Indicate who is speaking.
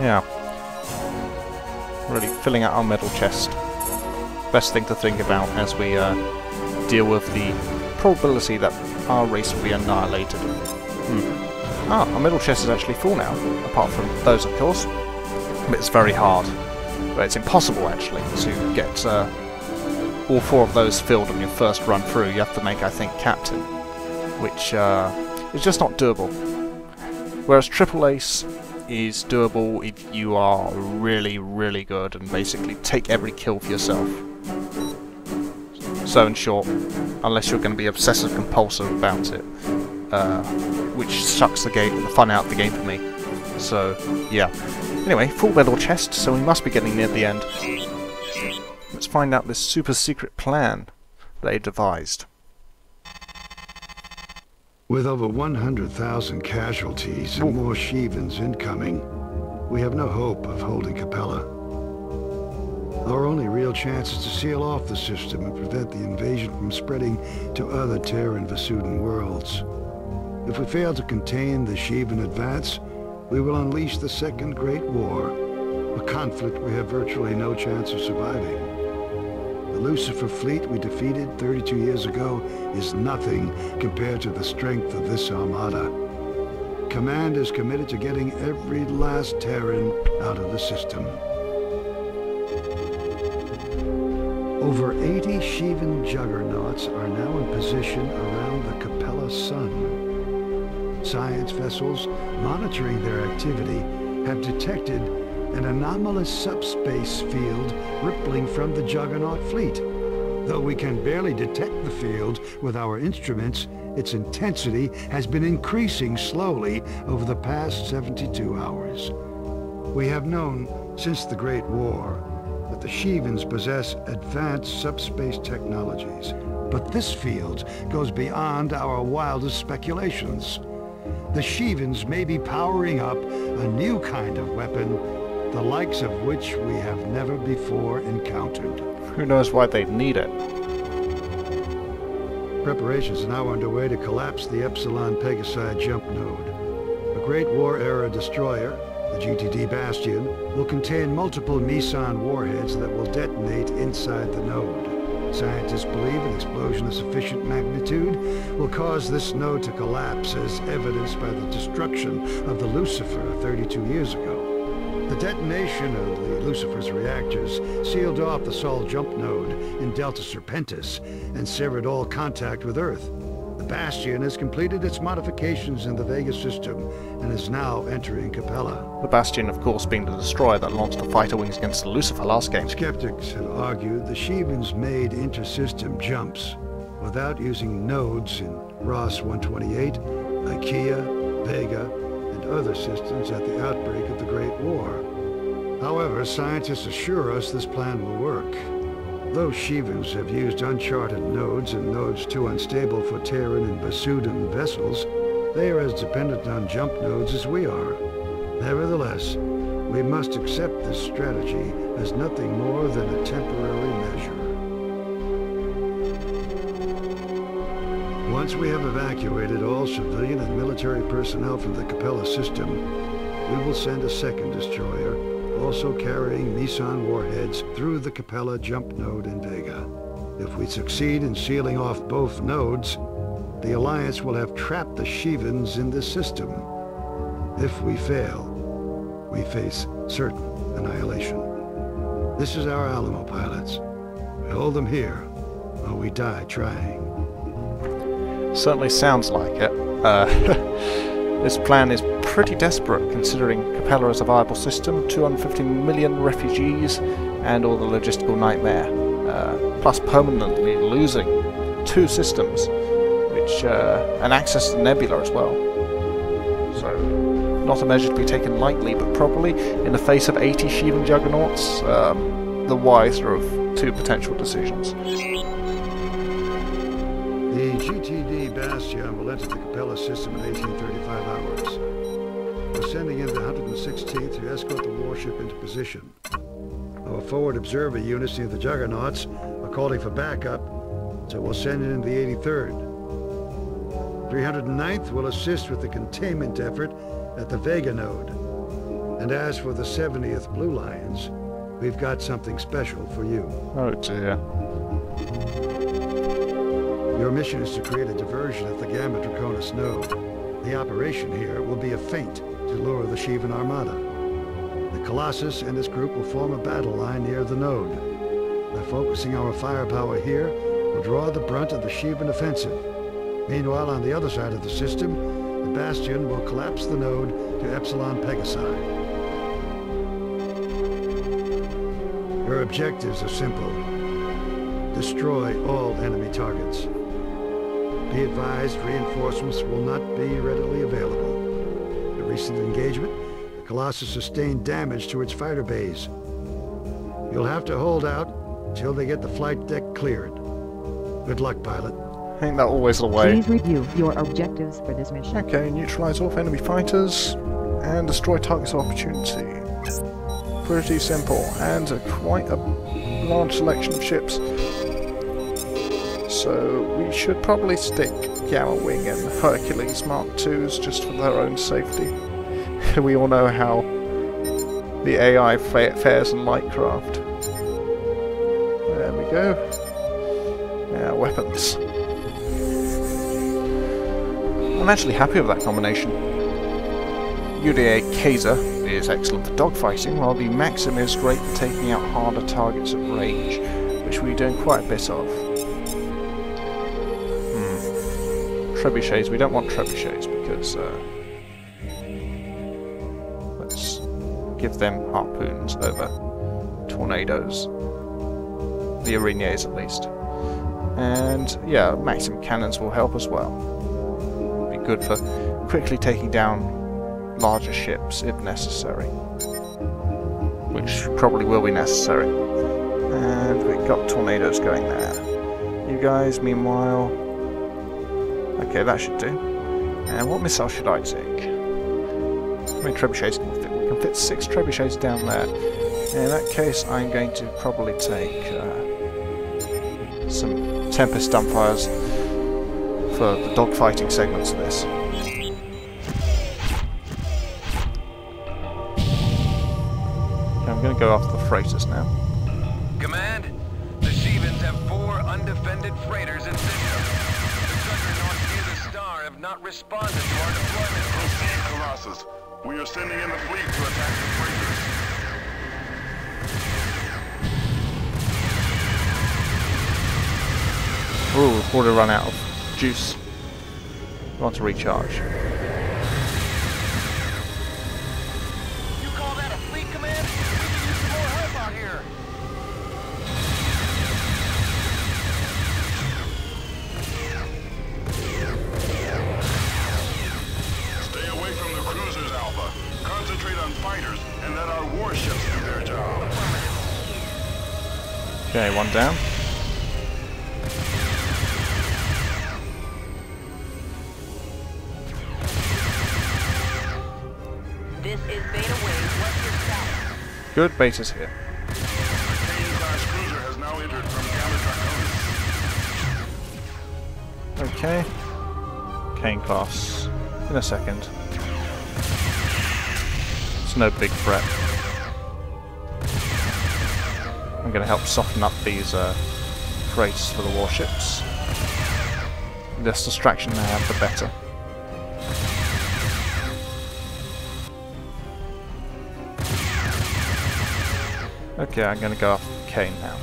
Speaker 1: Yeah. Really filling out our medal chest. Best thing to think about as we uh, deal with the probability that our race will be annihilated. Hmm. Ah, our medal chest is actually full now, apart from those, of course. But it's very hard. But it's impossible, actually, to get uh, all four of those filled on your first run through. You have to make, I think, captain, which uh, is just not doable. Whereas Triple Ace is doable if you are really, really good and basically take every kill for yourself. So in short, unless you're going to be obsessive compulsive about it, uh, which sucks the game, the fun out of the game for me. So yeah. Anyway, full medal chest, so we must be getting near the end. Let's find out this super secret plan they devised.
Speaker 2: With over 100,000 casualties and more Shivans incoming, we have no hope of holding Capella. Our only real chance is to seal off the system and prevent the invasion from spreading to other Terran Vasudan worlds. If we fail to contain the Shivan advance, we will unleash the Second Great War, a conflict we have virtually no chance of surviving. The Lucifer fleet we defeated 32 years ago is nothing compared to the strength of this armada. Command is committed to getting every last Terran out of the system. Over 80 Shivan juggernauts are now in position around the Capella Sun. Science vessels monitoring their activity have detected an anomalous subspace field rippling from the Juggernaut fleet. Though we can barely detect the field with our instruments, its intensity has been increasing slowly over the past 72 hours. We have known since the Great War that the Shivans possess advanced subspace technologies, but this field goes beyond our wildest speculations. The Shivans may be powering up a new kind of weapon the likes of which we have never before encountered.
Speaker 1: Who knows why they'd need it?
Speaker 2: Preparations are now underway to collapse the Epsilon Pegasi jump node. A Great War-era destroyer, the GTD Bastion, will contain multiple Meson warheads that will detonate inside the node. Scientists believe an explosion of sufficient magnitude will cause this node to collapse as evidenced by the destruction of the Lucifer 32 years ago. The detonation of the Lucifer's reactors sealed off the Sol jump node in Delta Serpentis and severed all contact with Earth. The Bastion has completed its modifications in the Vega system and is now entering Capella.
Speaker 1: The Bastion, of course, being the destroyer that launched the fighter wings against the Lucifer last game.
Speaker 2: Skeptics have argued the Shivans made inter-system jumps without using nodes in Ross-128, Ikeya, Vega, other systems at the outbreak of the Great War. However, scientists assure us this plan will work. Though Shivans have used uncharted nodes and nodes too unstable for Terran and Vasudan vessels, they are as dependent on jump nodes as we are. Nevertheless, we must accept this strategy as nothing more than a temporary measure. Once we have evacuated all civilian and military personnel from the Capella system, we will send a second destroyer, also carrying Meson warheads, through the Capella jump node in Vega. If we succeed in sealing off both nodes, the Alliance will have trapped the Shivans in this system. If we fail, we face certain annihilation. This is our Alamo pilots. We hold them here, or we die trying.
Speaker 1: Certainly sounds like it. Uh, this plan is pretty desperate considering Capella is a viable system, 250 million refugees, and all the logistical nightmare. Uh, plus permanently losing two systems, which uh, and access to Nebula as well. So, not a measure to be taken lightly, but probably in the face of 80 Shivan Juggernauts, um, the wiser of two potential decisions.
Speaker 2: The GTD Bastion will enter the Capella system in 1835 hours. We're sending in the 116th to escort the warship into position. Our forward observer units near the Juggernauts are calling for backup, so we'll send in the 83rd. 309th will assist with the containment effort at the Vega node. And as for the 70th Blue Lions, we've got something special for you.
Speaker 1: Oh dear.
Speaker 2: Your mission is to create a diversion at the Gamma Draconis node. The operation here will be a feint to lure the Shivan Armada. The Colossus and his group will form a battle line near the node. By focusing our firepower here, we'll draw the brunt of the Shivan offensive. Meanwhile, on the other side of the system, the Bastion will collapse the node to Epsilon Pegasi. Your objectives are simple. Destroy all enemy targets. Be advised, reinforcements will not be readily available. In a recent engagement, the Colossus sustained damage to its fighter bays. You'll have to hold out until they get the flight deck cleared. Good luck, pilot.
Speaker 1: Ain't that always the way?
Speaker 3: Please review your objectives for this mission.
Speaker 1: Okay, neutralize all enemy fighters and destroy targets of opportunity. Pretty simple, and a quite a large selection of ships. So we should probably stick Gamma Wing and Hercules Mark IIs just for their own safety. we all know how the AI fa fares in Lightcraft. There we go. Yeah, weapons. I'm actually happy with that combination. UD-8 Kayser is excellent for dogfighting, while the Maxim is great for taking out harder targets at range, which we're doing quite a bit of. Trebuchets, we don't want trebuchets because... Uh, let's give them harpoons over tornadoes. The Erinyes at least. And yeah, Maxim cannons will help as well. Be good for quickly taking down larger ships if necessary. Which probably will be necessary. And we've got tornadoes going there. You guys, meanwhile... Okay, that should do. And what missile should I take? How many trebuchets can we fit? We can fit six trebuchets down there. In that case, I'm going to probably take uh, some Tempest Dumbfires for the dogfighting segments of this. I'm going to go after the freighters now.
Speaker 4: Have not responded to our deployment.
Speaker 5: Proceed, Colossus. We are sending in the fleet to attack the freighters.
Speaker 1: Ooh, we've already run out of juice. We want to recharge. Okay, one down.
Speaker 6: This is Beta Wave. What's your status?
Speaker 1: Good, beta's here.
Speaker 5: Cain-class cruiser has now entered from Gamma Draconis.
Speaker 1: Okay. Cain class. In a second. It's no big threat. I'm going to help soften up these uh, freighters for the warships. The less distraction they have, the better. Okay, I'm going to go after Cain now.